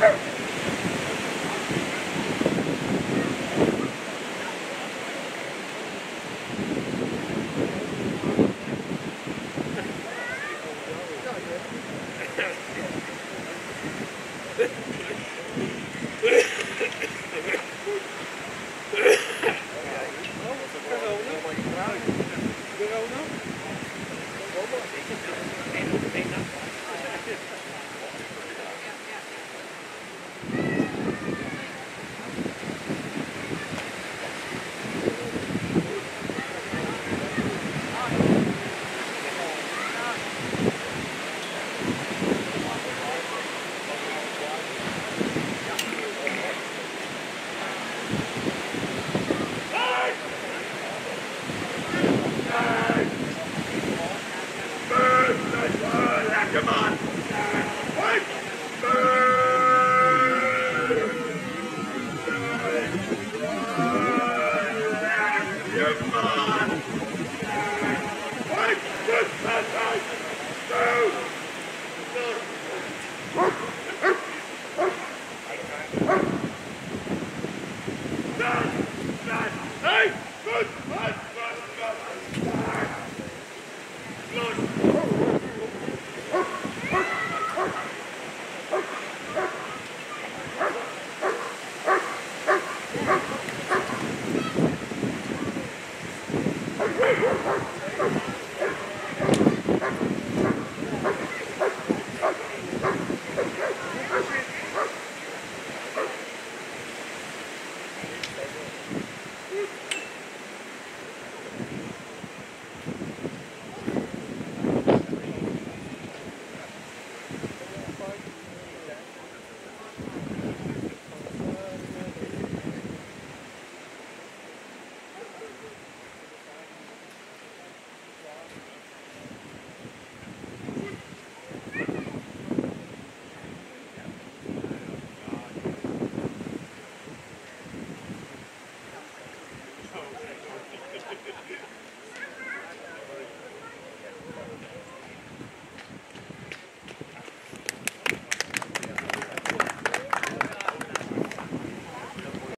Perfect.